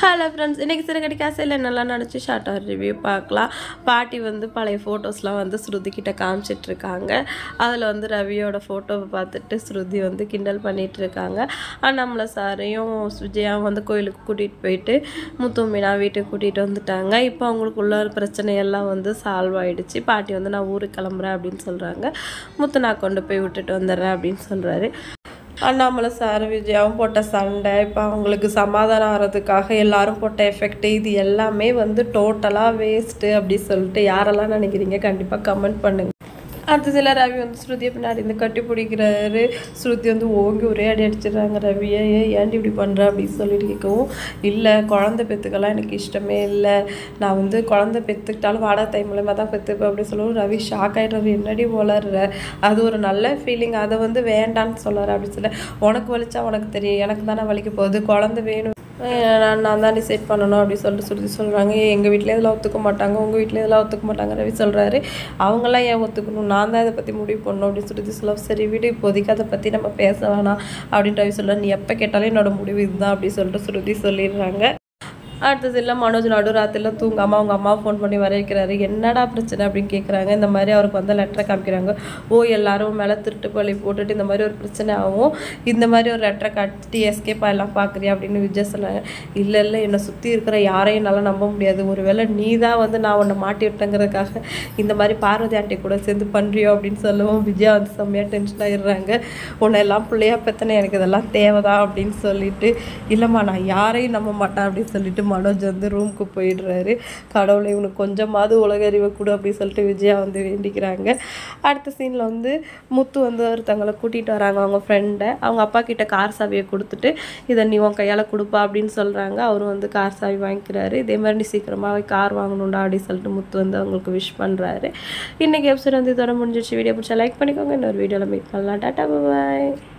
Hello friends இன்றைக்கி சிறுகடி காசையில் நல்லா நினச்சி ஆர் ரிவ்யூ பார்க்கலாம். பாட்டி வந்து பழைய ஃபோட்டோஸ்லாம் வந்து ஸ்ருதி காமிச்சிட்ருக்காங்க. அதில் வந்து ரவியோட ஃபோட்டோவை பார்த்துட்டு ஸ்ருதி வந்து கிண்டல் பண்ணிகிட்ருக்காங்க இருக்காங்க அண்ணாமலை சாரையும் சுஜியாவும் வந்து கோயிலுக்கு கூட்டிகிட்டு போயிட்டு முத்து மீனா வீட்டுக்கு கூட்டிகிட்டு வந்துட்டாங்க. இப்போ அவங்களுக்குள்ள பிரச்சனையெல்லாம் வந்து சால்வ் ஆகிடுச்சு பாட்டி வந்து நான் ஊருக்கு கிளம்புறேன் அப்படின்னு சொல்கிறாங்க முத்து நான் கொண்டு போய் விட்டுட்டு வந்துடுறேன் அப்படின்னு சொல்கிறாரு அண்ணாமலை சார் விஜயாவும் போட்ட சண்டை இப்போ அவங்களுக்கு சமாதானம் ஆகிறதுக்காக எல்லாரும் போட்ட எஃபெக்ட் இது எல்லாமே வந்து டோட்டலாக வேஸ்ட்டு அப்படி சொல்லிட்டு யாரெல்லாம் நினைக்கிறீங்க கண்டிப்பாக கமெண்ட் பண்ணுங்கள் அடுத்ததில் ரவி வந்து ஸ்ருதியை பின்னாடி இருந்து கட்டி பிடிக்கிறாரு. ஸ்ருதி வந்து ஓங்கி ஒரே அடி அடிச்சிடுறாங்க ரவியை ஏன் ஏன்டி இப்படி பண்ணுற அப்படின்னு சொல்லிட்டு கேட்கவும் இல்லை குழந்தை பெற்றுக்கெல்லாம் எனக்கு இஷ்டமே இல்லை. நான் வந்து குழந்தை பெற்றுக்கிட்டாலும் வாடகை தை மூலமாக தான் பெற்றுப்பேன் அப்படின்னு சொல்லவும் ரவி ஷாக் ஆகிடுறாரு என்னடி வளர்ற அது ஒரு நல்ல ஃபீலிங் அதை வந்து வேண்டான்னு சொல்கிறாரு அப்படின்னு சொல்ல உனக்கு வலிச்சா உனக்கு தெரியும். எனக்கு தானே வலிக்க போகுது. குழந்தை வேணும். நான் நான் தான் டிசைட் பண்ணணும் அப்படின்னு சொல்லிட்டு சொல்லி சொல்கிறாங்க எங்கள் வீட்டில் இதெல்லாம் ஒத்துக்க மாட்டாங்க. உங்கள் வீட்டில் இதெல்லாம் ஒத்துக்க மாட்டாங்க ரவி சொல்கிறாரு அவங்களாம் ஏன் ஒத்துக்கணும்? நான் தான் இதை பற்றி முடிவு பண்ணணும் அப்படின்னு சொல்லிட்டு சொல்ல சரி வீடு இப்போதைக்கு அதை பற்றி நம்ம பேச வேணாம் அப்படின்னு ரவி சொல்கிறார் நீ எப்போ கேட்டாலும் என்னோட முடிவு இதுதான் அப்படின்னு சொல்லிட்டு ஸ்ருதி சொல்லிடுறாங்க. அடுத்தது இல்லை மனோஜ் நடு நடுராத்திரில தூங்காமல் அவங்க அம்மா ஃபோன் பண்ணி வர வைக்கிறாரு என்னடா பிரச்சனை அப்படின்னு கேட்குறாங்க இந்த மாதிரி அவருக்கு வந்து லெட்டரை காமிக்கிறாங்க. ஓ எல்லாரும் மேலே திருட்டு பழி போட்டுட்டு இந்த மாதிரி ஒரு பிரச்சனை ஆகும். இந்த மாதிரி ஒரு லெட்டரை காட்டி எஸ்கேப் எல்லாம் பார்க்குறியா அப்படின்னு விஜய் சொன்னாங்க. இல்லை இல்லை என்னை சுற்றி இருக்கிற யாரையும் நல்லா நம்ப முடியாது. ஒருவேளை நீ தான் வந்து நான் உன்னை மாட்டி விட்டேங்கிறதுக்காக இந்த மாதிரி பார்வதி ஆண்டி கூட சேர்ந்து பண்ணுறியோ அப்படின்னு சொல்லவும் விஜயா வந்து செம்மையாக டென்ஷன் ஆகிடுறாங்க உன்னை எல்லாம் பிள்ளையா பெத்தனை எனக்கு இதெல்லாம் தேவைதான் அப்படின்னு சொல்லிட்டு இல்லைம்மா நான் யாரையும் நம்ப மாட்டேன் அப்படின்னு சொல்லிட்டு மனோஜ் வந்து ரூமுக்கு போயிடுறாரு. கடவுளை இவனுக்கு கொஞ்சமாவது உலக அறிவை கொடு அப்படின்னு சொல்லிட்டு விஜயா வந்து வேண்டிக்கிறாங்க. அடுத்த சீனில் வந்து முத்து வந்து ஒருத்தங்களை கூட்டிகிட்டு வராங்க. அவங்க ஃப்ரெண்டை அவங்க அப்பா கிட்ட கார் சாவியை கொடுத்துட்டு இதை நீ உன் கையால் கொடுப்பா அப்படின்னு சொல்கிறாங்க அவரும் வந்து கார் சாவி வாங்கிக்கிறாரு. இதே மாதிரி நீ சீக்கிரமாகவே கார் வாங்கணும்டா அப்படின்னு சொல்லிட்டு முத்து வந்து அவங்களுக்கு விஷ் பண்ணுறாரு இன்றைக்கி எபிசோட் வந்து இதோட முடிஞ்சிச்சு வீடியோ பிடிச்சா லைக் பண்ணிக்கோங்க. இன்னொரு வீடியோவில் மீட் பண்ணலாம். டாட்டா பாய்